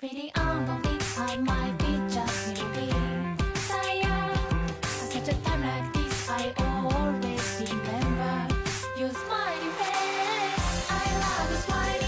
Pretty on the beach, I might be just you I tired. For such a time like this, I always remember your smiley face. I love your smile.